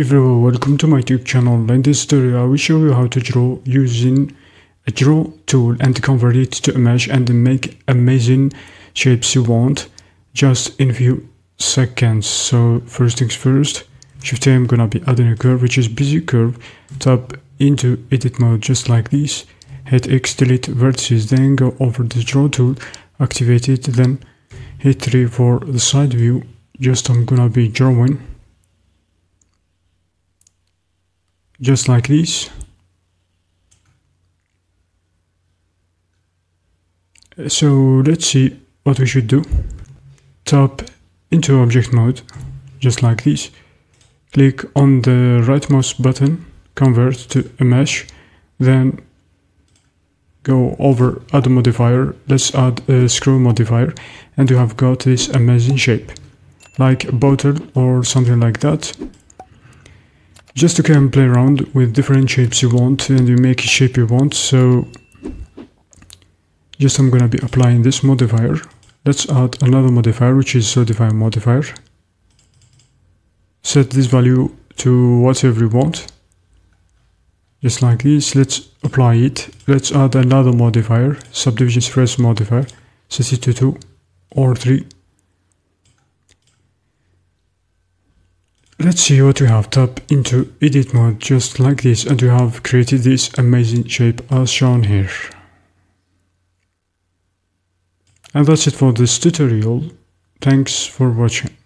everyone welcome to my youtube channel. In this tutorial i will show you how to draw using a draw tool and convert it to a mesh and make amazing shapes you want. Just in a few seconds. So first things first shift i'm gonna be adding a curve which is Bezier curve. Tap into edit mode just like this. Hit x delete vertices then go over the draw tool. Activate it then hit 3 for the side view. Just i'm gonna be drawing just like this. So let's see what we should do. Tap into object mode just like this. Click on the right mouse button convert to a mesh then go over add modifier. Let's add a screw modifier and you have got this amazing shape like a bottle or something like that just to come play around with different shapes you want and you make a shape you want so just I'm gonna be applying this modifier. Let's add another modifier which is solidify modifier. Set this value to whatever you want. Just like this let's apply it. Let's add another modifier subdivision surface modifier. Set it to 2 or 3 Let's see what we have. Tap into edit mode just like this and we have created this amazing shape as shown here. And that's it for this tutorial. Thanks for watching.